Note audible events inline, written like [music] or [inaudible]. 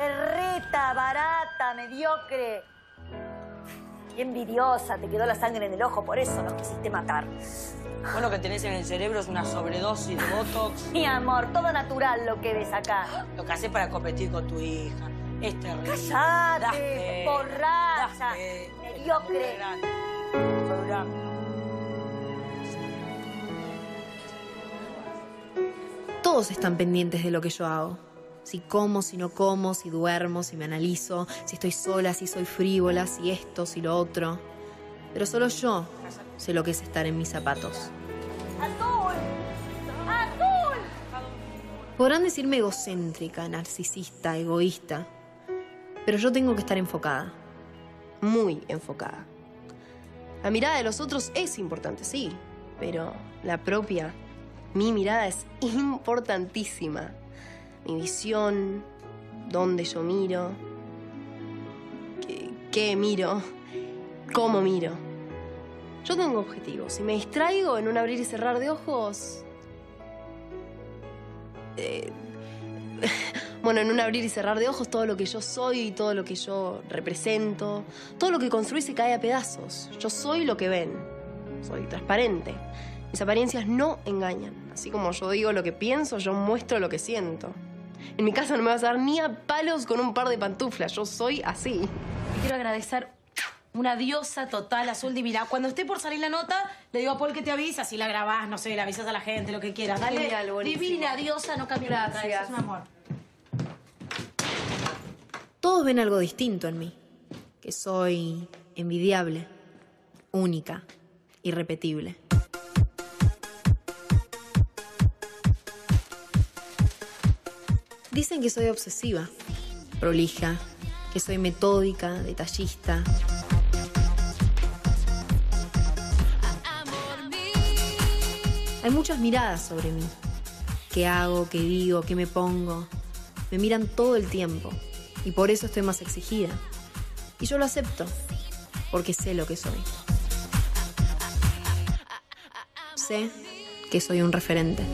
Perreta, barata, mediocre. Y envidiosa, te quedó la sangre en el ojo, por eso nos quisiste matar. Vos lo que tenés en el cerebro es una sobredosis de Botox. [laughs] Mi amor, todo natural lo que ves acá. Lo que haces para competir con tu hija. Es terrible. ¡Cállate! ¡Borracha! ¡Mediocre! Todos están pendientes de lo que yo hago. Si como, si no como, si duermo, si me analizo, si estoy sola, si soy frívola, si esto, si lo otro. Pero solo yo sé lo que es estar en mis zapatos. Podrán decirme egocéntrica, narcisista, egoísta, pero yo tengo que estar enfocada. Muy enfocada. La mirada de los otros es importante, sí, pero la propia, mi mirada es importantísima. Mi visión, dónde yo miro, qué, miro, cómo miro. Yo tengo objetivos. Si me distraigo en un abrir y cerrar de ojos... eh, [laughs] bueno, en un abrir y cerrar de ojos todo lo que yo soy y todo lo que yo represento, todo lo que construí se cae a pedazos. Yo soy lo que ven. Soy transparente. Mis apariencias no engañan. Así como yo digo lo que pienso, yo muestro lo que siento. En mi casa no me vas a dar ni a palos con un par de pantuflas. Yo soy así. Y quiero agradecer una diosa total, azul divina. Cuando esté por salir la nota, le digo a Paul que te avisa, si la grabás, no sé, le avisas a la gente, lo que quieras. Dale, Genial, divina, diosa, no cambio nada. Gracias. Es un amor. Todos ven algo distinto en mí, que soy envidiable, única, irrepetible. Dicen que soy obsesiva, prolija, que soy metódica, detallista. Hay muchas miradas sobre mí. ¿Qué hago? ¿Qué digo? ¿Qué me pongo? Me miran todo el tiempo y por eso estoy más exigida. Y yo lo acepto, porque sé lo que soy. Que soy un referente.